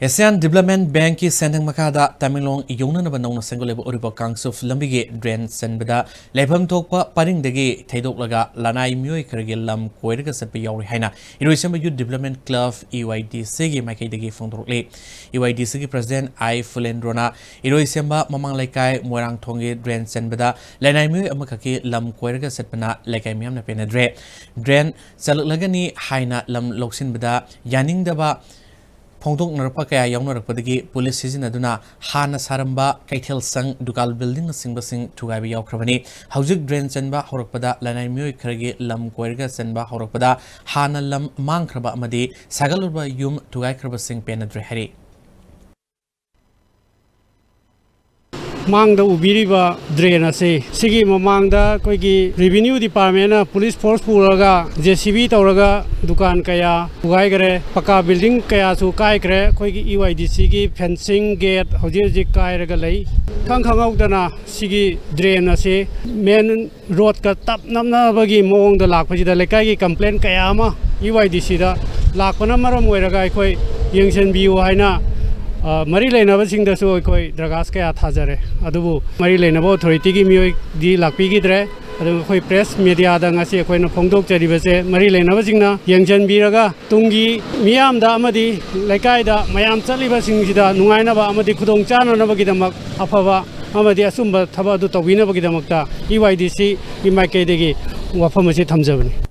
Asian development bank की सेंथंग मखादा तमिलोंग यौननब नौना सेंगोलेब ओरिबो कांगसुफ लंबिगे ड्रेन सेंबदा लेफम थोकपा परिंगदगी थैदोकलगा लानाई मियोय खरगे लम कोइरगा सतपे यावरि यूथ डेवलपमेंट क्लब ईवाईडीसी गी माइकैदगी फोंदोरले ईवाईडीसी की प्रेसिडेंट आई फुलेंड्रोना इरोइसम ममांग लेकाय मोरांग थोंगे ड्रेन सेंबदा लानाई मियोय अमखकी लम कोइरगा सतपना लेकाय मियामना पेनद्रे ड्रेन हाइना लम लोक्सिनबदा यानिंगदबा ꯐꯣꯡꯗꯣꯛꯅꯔꯛꯄ ꯀꯌꯥ ꯌꯥꯎꯅꯔꯛꯄꯗꯒꯤ ꯄꯨꯂꯤꯁ ꯁꯤꯖꯤꯟꯅꯗꯨꯅ ꯍꯥꯟꯅ ꯁꯥꯔꯝꯕ ꯀꯩꯊꯦꯜ ꯁꯪ ꯗꯨꯀꯥꯟ ꯕꯤꯜꯗꯤꯡꯅꯆꯤꯡꯕꯁꯤꯡ ꯊꯨꯒꯥꯏꯕ ꯌꯥꯎꯈ꯭ꯔꯕꯅꯤ ꯍꯧꯖꯤꯛ ꯗ꯭ꯔꯦꯟ ꯆꯟꯕ ꯍꯧꯔꯛꯄꯗ ꯂꯅꯥꯏ ꯃꯤꯑꯣꯏ ꯈꯔꯒꯤ ꯂꯝ ꯀꯣꯏꯔꯒ ꯆꯟꯕ ꯍꯧꯔꯛꯄꯗ ꯍꯥꯟꯅ ꯂꯝ ꯃꯥꯡꯈ꯭ꯔꯕ ꯑꯃꯗꯤ ꯁꯥꯒꯠꯂꯨꯕ ꯌꯨꯝ ꯊꯨꯒꯥꯏꯈ꯭ꯔꯕꯁꯤꯡ ꯄꯦꯟꯅꯗ꯭ꯔꯦ ꯍꯥꯏꯔꯤ ꯃꯥꯡꯗ ꯎꯕꯤꯔꯤꯕ ꯗ꯭ꯔꯦꯟ ꯑꯁꯤ ꯁꯤꯒꯤ ꯃꯃꯥꯡꯗ ꯑꯩꯈꯣꯏꯒꯤ ꯔꯦꯚꯤꯅ꯭ꯌꯨ ꯗꯤꯄꯥꯔꯠꯃꯦꯟꯅ ꯄꯨꯂꯤꯁ ꯐꯣꯔꯁ ꯄꯨꯔꯒ ꯖꯦ ꯁꯤ ꯕꯤ ꯇꯧꯔꯒ ꯗꯨꯀꯥꯟ ꯀꯌꯥ ꯊꯨꯒꯥꯏꯈ꯭ꯔꯦ ꯄꯀꯥ ꯕꯤꯜꯗꯤꯡ ꯀꯌꯥꯁꯨ ꯀꯥꯏꯈ꯭ꯔꯦ ꯑꯩꯈꯣꯏꯒꯤ ꯏ ꯋꯥꯏ ꯗꯤ ꯁꯤꯒꯤ ꯐꯦꯟꯁꯤꯡ ꯒꯦꯠ ꯍꯧꯖꯤꯛ ꯍꯧꯖꯤꯛ ꯀꯥꯏꯔꯒ ꯂꯩ ꯈꯪ ꯈꯪꯍꯧꯗꯅ ꯁꯤꯒꯤ ꯗ꯭ꯔꯦꯟ ꯑꯁꯤ ꯃꯦꯟ ꯔꯣꯗꯀ ꯇꯞ ꯅꯞꯅꯕꯒꯤ ꯃꯑꯣꯡꯗ ꯂꯥꯛꯄꯁꯤꯗ ꯂꯩꯀꯥꯏꯒꯤ ꯀꯝꯄ꯭ꯂꯦꯟ ꯀꯌꯥ ꯑꯃ ꯏ ꯋꯥꯏ ꯗꯤ ꯁꯤꯗ ꯂꯥꯛꯄꯅ ꯃꯔꯝ ꯑꯣꯏꯔꯒ ꯑꯩꯈꯣꯏ ꯌꯦꯡꯁꯤꯟꯕꯤꯌꯨ ꯍꯥꯏꯅ मरी लेनबसिंगदसु अखोई द्रगास क्या थाजरे अदुबु मरी लेनब अथॉरिटीगी की दि लाकपीगिद्रे अदु अखोई प्रेस मीडिया दंगासि अखोई न मरी लेनबसिंगना यंगजनबिरगा तुंगी मियामदा अमदि लेकायदा मयाम चलिबसिंगसिदा नुगायनबा अमदि खुदोंग चाननबगिदमक अफवा अमदि असुम्ब थबा अदु तौबिनबगिदमकता ईवाईडीसी इमाइकेदेगी वफमसे थमजबनी।